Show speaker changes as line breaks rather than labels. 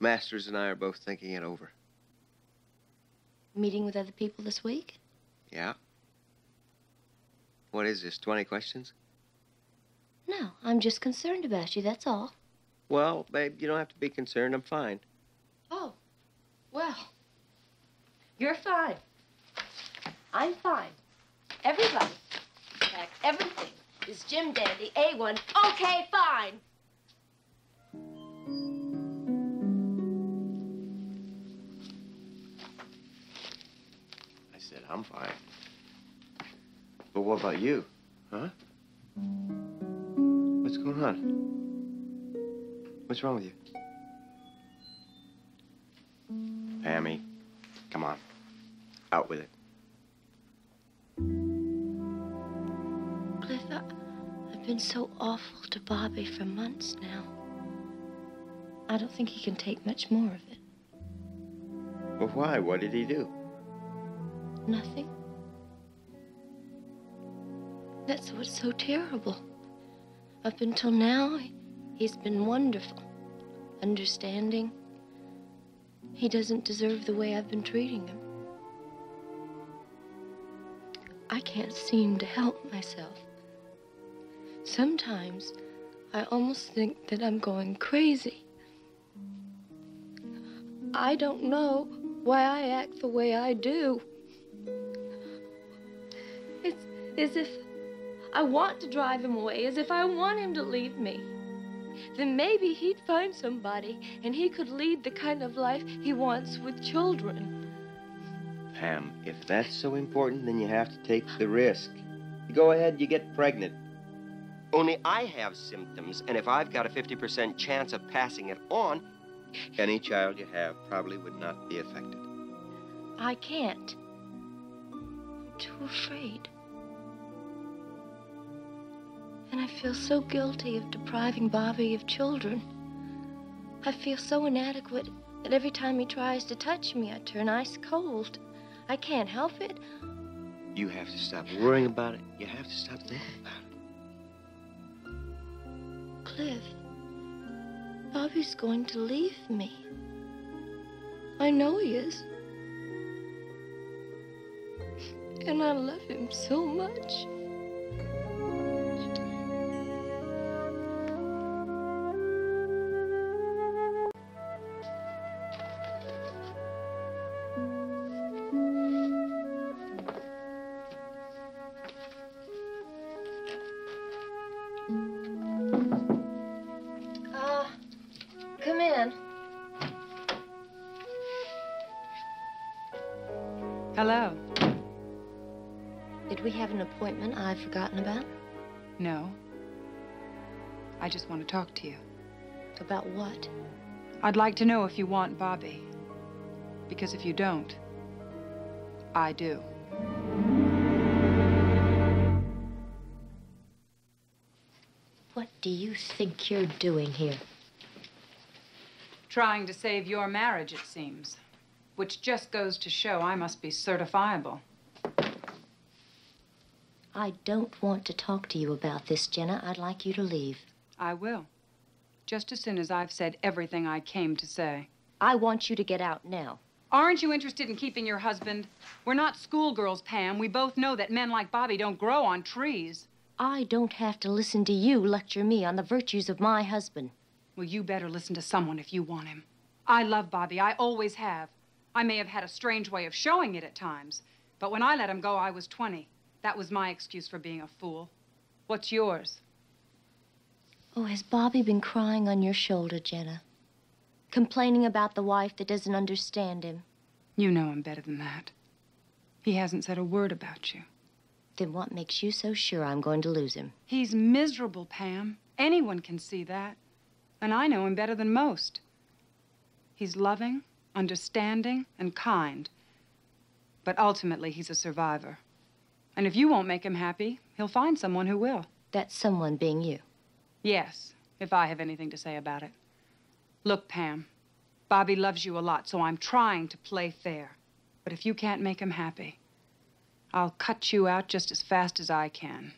Masters and I are both thinking it over.
Meeting with other people this week?
Yeah? What is this, 20 questions?
No, I'm just concerned about you, that's all.
Well, babe, you don't have to be concerned. I'm fine.
Oh, well, you're fine. I'm fine. Everybody, in fact, everything is Jim Dandy, A1. Okay, fine.
I'm fine. But what about you? Huh? What's going on? What's wrong with you? Pammy, come on. Out with it.
Cliff, I, I've been so awful to Bobby for months now. I don't think he can take much more of it.
Well, why? What did he do?
Nothing. That's what's so terrible. Up until now, he- he's been wonderful, understanding. He doesn't deserve the way I've been treating him. I can't seem to help myself. Sometimes I almost think that I'm going crazy. I don't know why I act the way I do. It's as if I want to drive him away, as if I want him to leave me. Then maybe he'd find somebody and he could lead the kind of life he wants with children.
Pam, if that's so important, then you have to take the risk. You go ahead, you get pregnant. Only I have symptoms, and if I've got a 50% chance of passing it on, any child you have probably would not be affected.
I can't. I'm too afraid. And I feel so guilty of depriving Bobby of children. I feel so inadequate that every time he tries to touch me, I turn ice cold. I can't help it.
You have to stop worrying about it. You have to stop thinking about it.
Cliff, Bobby's going to leave me. I know he is. And I love him so much. Ah, come in.
Hello.
Did we have an appointment I've forgotten about?
No. I just want to talk to you.
About what?
I'd like to know if you want Bobby. Because if you don't, I do.
What do you think you're doing here?
Trying to save your marriage, it seems. Which just goes to show I must be certifiable.
I don't want to talk to you about this, Jenna. I'd like you to leave.
I will. Just as soon as I've said everything I came to say.
I want you to get out now.
Aren't you interested in keeping your husband? We're not schoolgirls, Pam. We both know that men like Bobby don't grow on trees.
I don't have to listen to you lecture me on the virtues of my husband.
Well, you better listen to someone if you want him. I love Bobby. I always have. I may have had a strange way of showing it at times, but when I let him go, I was 20. That was my excuse for being a fool. What's yours?
Oh, has Bobby been crying on your shoulder, Jenna? Complaining about the wife that doesn't understand him?
You know him better than that. He hasn't said a word about you.
Then what makes you so sure I'm going to lose him?
He's miserable, Pam. Anyone can see that. And I know him better than most. He's loving, understanding, and kind. But ultimately, he's a survivor. And if you won't make him happy, he'll find someone who will.
That someone being you.
Yes, if I have anything to say about it. Look, Pam, Bobby loves you a lot, so I'm trying to play fair. But if you can't make him happy, I'll cut you out just as fast as I can.